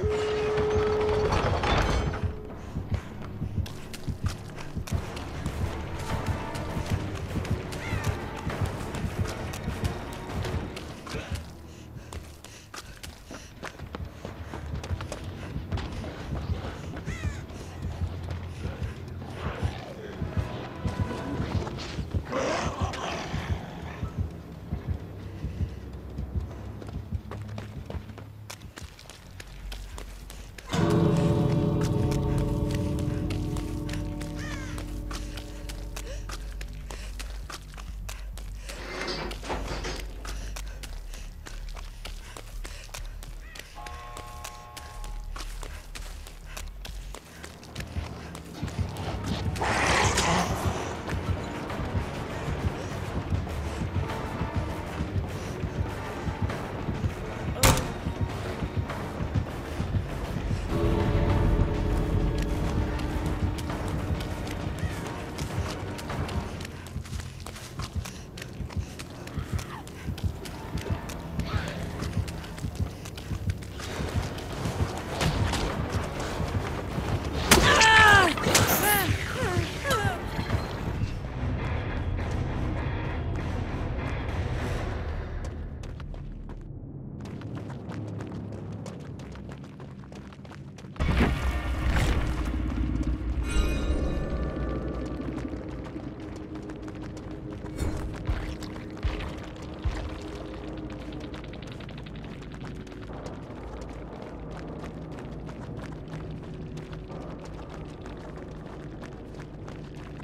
Woo!